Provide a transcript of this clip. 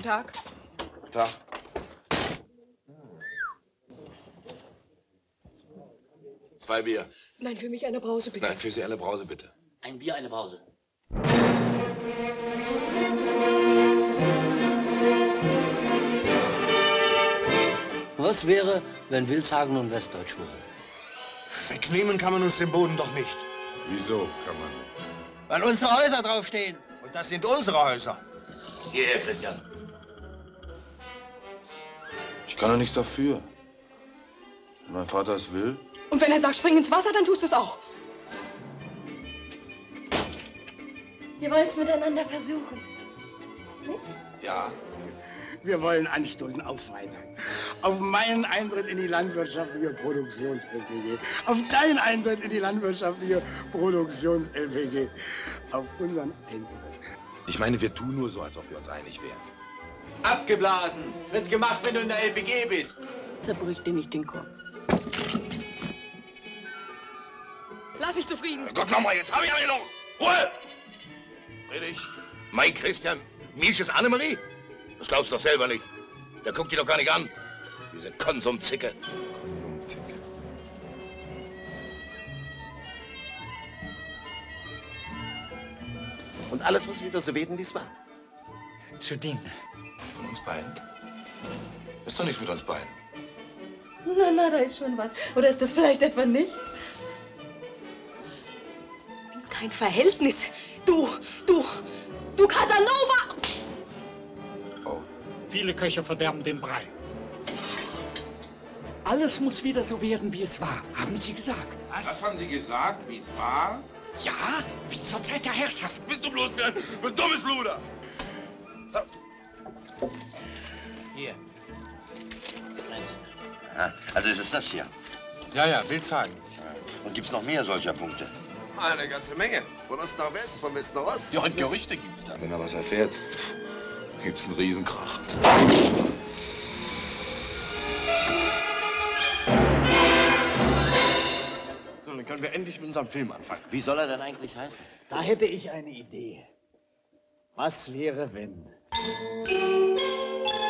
Guten Tag. Tag. Zwei Bier. Nein, für mich eine Brause, bitte. Nein, für Sie eine Brause, bitte. Ein Bier, eine Brause. Was wäre, wenn Wilshagen nun Westdeutsch wäre? Wegnehmen kann man uns den Boden doch nicht. Wieso kann man nicht? Weil unsere Häuser draufstehen. Und das sind unsere Häuser. Hierher, Christian. Ich kann doch nichts dafür. Wenn mein Vater es will. Und wenn er sagt, spring ins Wasser, dann tust du es auch. Wir wollen es miteinander versuchen. Ja. Wir wollen anstoßen auf Weihnachten. Auf meinen Eintritt in die landwirtschaftliche Produktions-LPG. Auf deinen Eintritt in die landwirtschaftliche Produktions-LPG. Auf unseren Eintritt. Ich meine, wir tun nur so, als ob wir uns einig wären. Abgeblasen. Wird gemacht, wenn du in der LPG bist. Zerbrich dir nicht den Kopf. Lass mich zufrieden. Gott, nochmal, jetzt hab ich aber noch. Ruhe! Friedrich, Mai Christian, Mielsches Annemarie? Das glaubst du doch selber nicht. Der guckt dich doch gar nicht an. Diese Konsumzicke. Konsumzicke. Und alles muss wieder so beten, wie es war. Zu dienen. Von uns beiden? Ist doch nichts mit uns beiden. Na, na, da ist schon was. Oder ist das vielleicht etwa nichts? Kein Verhältnis. Du, du, du Casanova! Viele Köche verderben den Brei. Alles muss wieder so werden, wie es war, haben Sie gesagt. Was haben Sie gesagt, wie es war? Ja, wie zur Zeit der Herrschaft. Bist du bloß ein, dummes Luder? Hier. Also ist es das hier. Ja, ja, Wilshagen. Und gibt's noch mehr solcher Punkte? Eine ganze Menge. Von Ost nach West, von West nach Ost. Ja, und Gerüchte gibt's da. Wenn er was erfährt, gibt's einen Riesenkrach. So, dann können wir endlich mit unserem Film anfangen. Wie soll er denn eigentlich heißen? Da hätte ich eine Idee. Was wäre, wenn? Thank you.